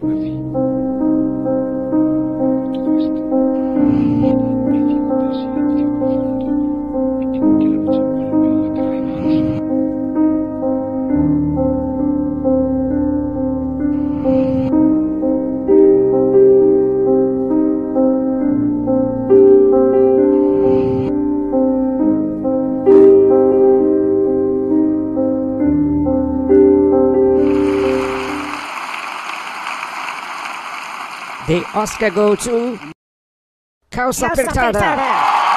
Todo esto noche vuelve en la cadena The Oscar go to Causa Causa Apertada.